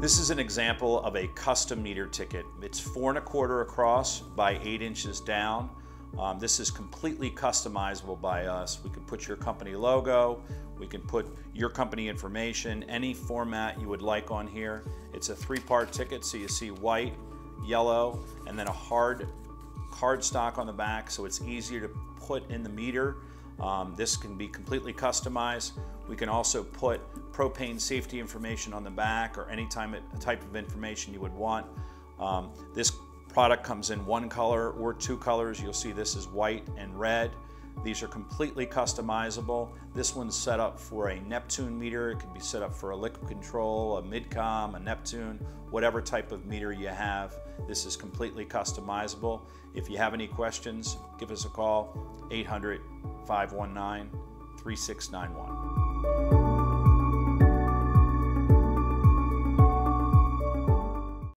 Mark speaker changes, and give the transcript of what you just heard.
Speaker 1: This is an example of a custom meter ticket. It's four and a quarter across by eight inches down. Um, this is completely customizable by us. We can put your company logo, we can put your company information, any format you would like on here. It's a three-part ticket, so you see white, yellow, and then a hard cardstock on the back, so it's easier to put in the meter. Um, this can be completely customized. We can also put propane safety information on the back or any time, type of information you would want. Um, this product comes in one color or two colors. You'll see this is white and red. These are completely customizable. This one's set up for a Neptune meter. It can be set up for a liquid control, a Midcom, a Neptune, whatever type of meter you have. This is completely customizable. If you have any questions, give us a call, 800 519 3691.